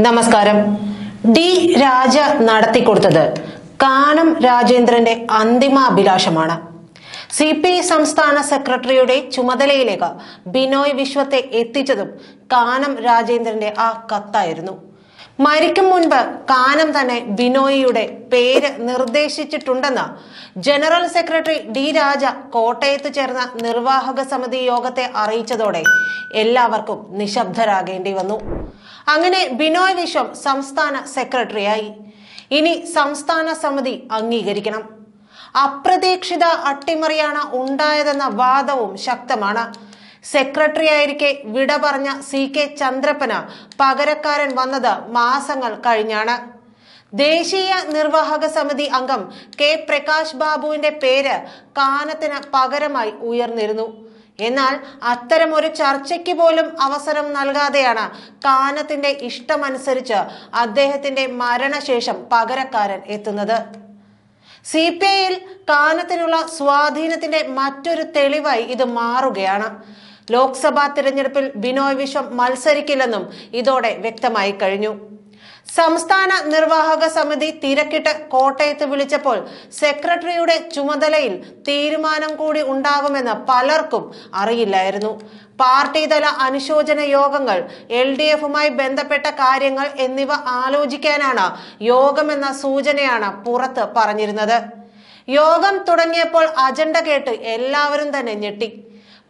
നമസ്കാരം. ഡി രാജ നടത്തിക്കൊടുത്തത് കാനം രാജേന്ദ്രന്റെ അന്തിമാഭിലാഷമാണ്. സി പി ഐ സംസ്ഥാന സെക്രട്ടറിയുടെ ചുമതലയിലേക്ക് ബിനോയ് വിശ്വത്തെ എത്തിച്ചതും കാനം രാജേന്ദ്രന്റെ ആ കത്തായിരുന്നു. മരിക്കും മുൻപ് കാനം തന്നെ ബിനോയിയുടെ പേര് നിർദ്ദേശിച്ചിട്ടുണ്ടെന്ന് ജനറൽ സെക്രട്ടറി ഡി രാജ കോട്ടയത്ത് ചേർന്ന നിർവാഹക സമിതി യോഗത്തെ അറിയിച്ചതോടെ എല്ലാവർക്കും നിശബ്ദരാകേണ്ടി വന്നു. അങ്ങനെ ബിനോയ് വിശ്വം സംസ്ഥാന സെക്രട്ടറിയായി. ഇനി സംസ്ഥാന സമിതി അംഗീകരിക്കണം. അപ്രതീക്ഷിത അട്ടിമറിയാണ് ഉണ്ടായതെന്ന വാദവും ശക്തമാണ്. സെക്രട്ടറി ആയിരിക്കെ വിട പറഞ്ഞ സി കെ ചന്ദ്രപ്പന് പകരക്കാരൻ വന്നത് മാസങ്ങൾ കഴിഞ്ഞാണ്. ദേശീയ നിർവാഹക സമിതി അംഗം കെ പ്രകാശ് ബാബുവിന്റെ പേര് കാനത്തിന് പകരമായി ഉയർന്നിരുന്നു. എന്നാൽ അത്തരം ഒരു ചർച്ചയ്ക്ക് പോലും അവസരം നൽകാതെയാണ് കാനത്തിന്റെ ഇഷ്ടമനുസരിച്ച് അദ്ദേഹത്തിന്റെ മരണശേഷം പകരക്കാരൻ എത്തുന്നത്. സി പി ഐയിൽ കാനത്തിനുള്ള സ്വാധീനത്തിന്റെ മറ്റൊരു തെളിവായി ഇത് മാറുകയാണ്. ലോക്സഭാ തിരഞ്ഞെടുപ്പിൽ ബിനോയ് വിശ്വം മത്സരിക്കില്ലെന്നും ഇതോടെ വ്യക്തമായി കഴിഞ്ഞു. സംസ്ഥാന നിർവാഹക സമിതി തിരക്കിട്ട് കോട്ടയത്ത് വിളിച്ചപ്പോൾ സെക്രട്ടറിയുടെ ചുമതലയിൽ തീരുമാനം കൂടി ഉണ്ടാകുമെന്ന് പലർക്കും അറിയില്ലായിരുന്നു. പാർട്ടിതല അനുശോചന യോഗങ്ങൾ എൽ ഡി എഫുമായി ബന്ധപ്പെട്ട കാര്യങ്ങൾ എന്നിവ ആലോചിക്കാനാണ് യോഗമെന്ന സൂചനയാണ് പുറത്ത് പറഞ്ഞിരുന്നത്. യോഗം തുടങ്ങിയപ്പോൾ അജണ്ട കേട്ട് എല്ലാവരും തന്നെ ഞെട്ടി.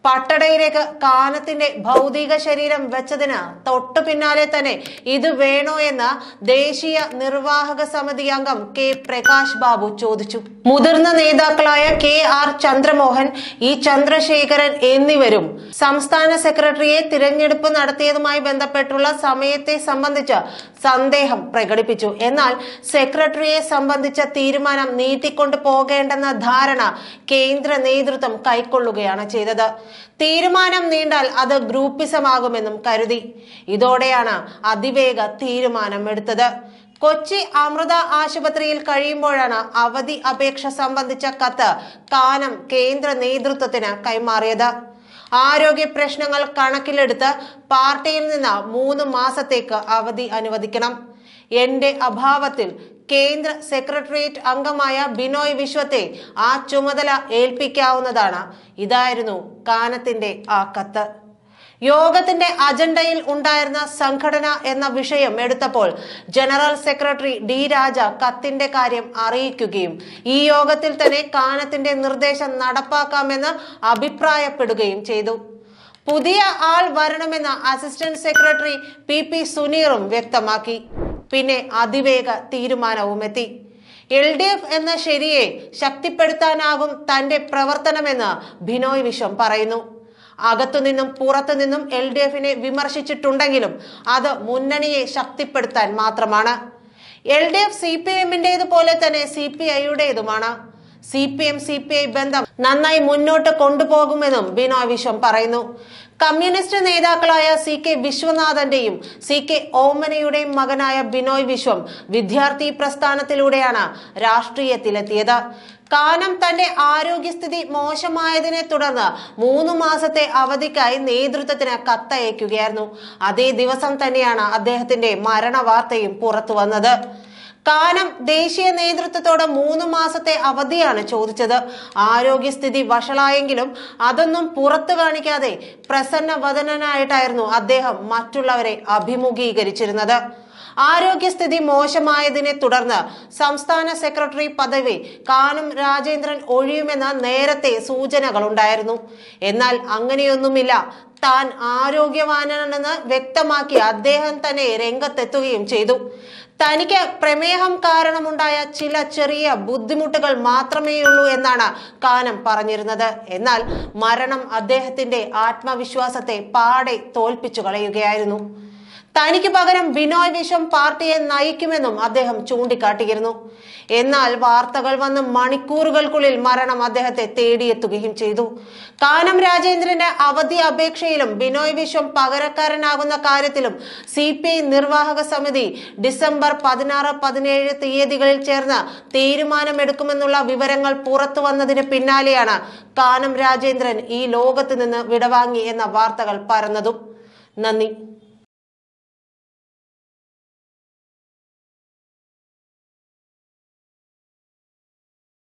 പട്ടടയിലേക്ക് കാനത്തിന്റെ ഭൗതിക ശരീരം വെച്ചതിന് തൊട്ടു പിന്നാലെ തന്നെ ഇത് വേണോ എന്ന് ദേശീയ നിർവാഹക സമിതി അംഗം കെ പ്രകാശ് ബാബു ചോദിച്ചു. മുതിർന്ന നേതാക്കളായ K R Chandramohan E Chandrasekharan എന്നിവരും സംസ്ഥാന സെക്രട്ടറിയെ തിരഞ്ഞെടുപ്പ് നടത്തിയതുമായി ബന്ധപ്പെട്ടുള്ള സമയത്തെ സംബന്ധിച്ച് സന്ദേഹം പ്രകടിപ്പിച്ചു. എന്നാൽ സെക്രട്ടറിയെ സംബന്ധിച്ച തീരുമാനം നീട്ടിക്കൊണ്ടു പോകേണ്ടെന്ന ധാരണ കേന്ദ്ര നേതൃത്വം കൈക്കൊള്ളുകയാണ് ചെയ്തത്. തീരുമാനം നീണ്ടാൽ അത് ഗ്രൂപ്പിസമാകുമെന്നും കരുതി. ഇതോടെയാണ് അതിവേഗ തീരുമാനം എടുത്തത് കൊച്ചി അമൃത ആശുപത്രിയിൽ കഴിയുമ്പോഴാണ് അവധി അപേക്ഷ സംബന്ധിച്ച കത്ത് കാനം കേന്ദ്ര നേതൃത്വത്തിന് കൈമാറിയത്. ആരോഗ്യ പ്രശ്നങ്ങൾ കണക്കിലെടുത്ത് പാർട്ടിയിൽ നിന്ന് മൂന്ന് മാസത്തേക്ക് അവധി അനുവദിക്കണം. എന്റെ അഭാവത്തിൽ കേന്ദ്ര സെക്രട്ടേറിയറ്റ് അംഗമായ ബിനോയ് വിശ്വത്തെ ആ ചുമതല ഏൽപ്പിക്കാവുന്നതാണ്. ഇതായിരുന്നു കാനത്തിന്റെ ആ കത്ത്. യോഗത്തിന്റെ അജണ്ടയിൽ ഉണ്ടായിരുന്ന സംഘടന എന്ന വിഷയം എടുത്തപ്പോൾ ജനറൽ സെക്രട്ടറി ഡി രാജ കത്തിന്റെ കാര്യം അറിയിക്കുകയും ഈ യോഗത്തിൽ തന്നെ കാനത്തിന്റെ നിർദ്ദേശം നടപ്പാക്കാമെന്ന് അഭിപ്രായപ്പെടുകയും ചെയ്തു. പുതിയ ആൾ വരണമെന്ന് അസിസ്റ്റന്റ് സെക്രട്ടറി പി പി സുനീറും വ്യക്തമാക്കി. പിന്നെ അതിവേഗ തീരുമാനവും എത്തി എൽ ഡി എഫ് എന്ന ശരിയെ ശക്തിപ്പെടുത്താനാകും തന്റെ പ്രവർത്തനമെന്ന് ബിനോയ് വിശ്വം പറയുന്നു. അകത്തുനിന്നും പുറത്തുനിന്നും എൽ ഡി എഫിനെ വിമർശിച്ചിട്ടുണ്ടെങ്കിലും അത് മുന്നണിയെ ശക്തിപ്പെടുത്താൻ മാത്രമാണ്. L D F C P എമ്മിന്റെത് പോലെ തന്നെ C P ഐയുടേതുമാണ്. C P M C P I ബന്ധം നന്നായി മുന്നോട്ട് കൊണ്ടുപോകുമെന്നും ബിനോയ് വിശ്വം പറയുന്നു. കമ്മ്യൂണിസ്റ്റ് നേതാക്കളായ സി കെ വിശ്വനാഥന്റെയും സി കെ ഓമനയുടെയും മകനായ ബിനോയ് വിശ്വം വിദ്യാർത്ഥി പ്രസ്ഥാനത്തിലൂടെയാണ് രാഷ്ട്രീയത്തിലെത്തിയത്. കാനം തന്റെ ആരോഗ്യസ്ഥിതി മോശമായതിനെ തുടർന്ന് മൂന്ന് മാസത്തെ അവധിക്കായി നേതൃത്വത്തിന് കത്തയക്കുകയായിരുന്നു. അതേ ദിവസം തന്നെയാണ് അദ്ദേഹത്തിന്റെ മരണവാർത്തയും പുറത്തു വന്നത് കാനം ദേശീയ നേതൃത്വത്തോട് മൂന്ന് മാസത്തെ അവധിയാണ് ചോദിച്ചത്. ആരോഗ്യസ്ഥിതി വഷളായെങ്കിലും അതൊന്നും പുറത്തു കാണിക്കാതെ പ്രസന്ന വദനനായിട്ടായിരുന്നു അദ്ദേഹം മറ്റുള്ളവരെ അഭിമുഖീകരിച്ചിരുന്നത്. ആരോഗ്യസ്ഥിതി മോശമായതിനെ തുടർന്ന് സംസ്ഥാന സെക്രട്ടറി പദവി കാനം രാജേന്ദ്രൻ ഒഴിയുമെന്ന നേരത്തെ സൂചനകളുണ്ടായിരുന്നു. എന്നാൽ അങ്ങനെയൊന്നുമില്ല. താൻ ആരോഗ്യവാനാണെന്ന് വ്യക്തമാക്കി അദ്ദേഹം തന്നെ രംഗത്തെത്തുകയും ചെയ്തു. തനിക്ക് പ്രമേഹം കാരണമുണ്ടായ ചില ചെറിയ ബുദ്ധിമുട്ടുകൾ മാത്രമേയുള്ളൂ എന്നാണ് കാനം പറഞ്ഞിരുന്നത്. എന്നാൽ മരണം അദ്ദേഹത്തിന്റെ ആത്മവിശ്വാസത്തെ പാടെ തോൽപ്പിച്ചു കളയുകയായിരുന്നു. തനിക്ക് പകരം ബിനോയ് വിശ്വം പാർട്ടിയെ നയിക്കുമെന്നും അദ്ദേഹം ചൂണ്ടിക്കാട്ടിയിരുന്നു. എന്നാൽ വാർത്തകൾ വന്ന് മണിക്കൂറുകൾക്കുള്ളിൽ മരണം അദ്ദേഹത്തെ തേടിയെത്തുകയും ചെയ്തു. കാനം രാജേന്ദ്രന്റെ അവധി അപേക്ഷയിലും ബിനോയ് വിശ്വം പകരക്കാരനാകുന്ന കാര്യത്തിലും സി നിർവാഹക സമിതി ഡിസംബർ പതിനാറ് പതിനേഴ് തീയതികളിൽ ചേർന്ന് തീരുമാനമെടുക്കുമെന്നുള്ള വിവരങ്ങൾ പുറത്തു വന്നതിന് പിന്നാലെയാണ് കാനം രാജേന്ദ്രൻ ഈ ലോകത്ത് നിന്ന് വിടവാങ്ങി എന്ന വാർത്തകൾ പരന്നതും. നന്ദി.